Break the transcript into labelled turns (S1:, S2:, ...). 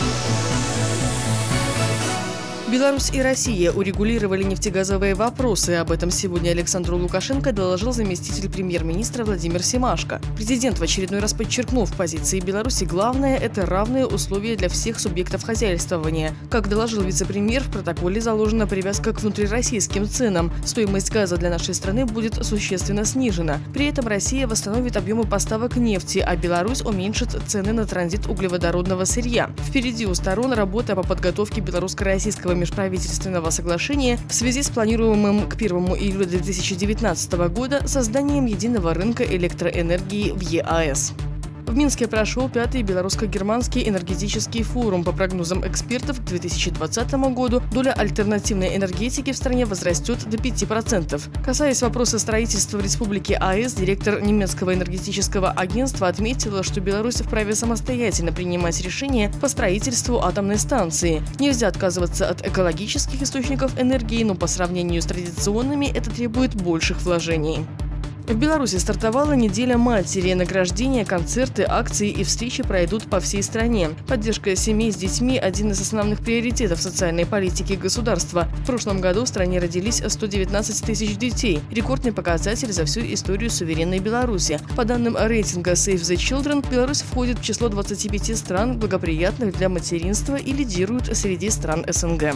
S1: Thank you. Беларусь и Россия урегулировали нефтегазовые вопросы. Об этом сегодня Александру Лукашенко доложил заместитель премьер-министра Владимир Семашко. Президент в очередной раз подчеркнул, в позиции Беларуси главное – это равные условия для всех субъектов хозяйствования. Как доложил вице-премьер, в протоколе заложена привязка к внутрироссийским ценам. Стоимость газа для нашей страны будет существенно снижена. При этом Россия восстановит объемы поставок нефти, а Беларусь уменьшит цены на транзит углеводородного сырья. Впереди у сторон работа по подготовке белорусско-российского межправительственного соглашения в связи с планируемым к 1 июля 2019 года созданием единого рынка электроэнергии в ЕАЭС. В Минске прошел пятый белорусско-германский энергетический форум. По прогнозам экспертов, к 2020 году доля альтернативной энергетики в стране возрастет до 5%. Касаясь вопроса строительства в Республике АЭС, директор немецкого энергетического агентства отметила, что Беларусь вправе самостоятельно принимать решения по строительству атомной станции. Нельзя отказываться от экологических источников энергии, но по сравнению с традиционными это требует больших вложений. В Беларуси стартовала неделя матери. Награждения, концерты, акции и встречи пройдут по всей стране. Поддержка семей с детьми – один из основных приоритетов социальной политики государства. В прошлом году в стране родились 119 тысяч детей. Рекордный показатель за всю историю суверенной Беларуси. По данным рейтинга Save the Children, Беларусь входит в число 25 стран, благоприятных для материнства и лидирует среди стран СНГ.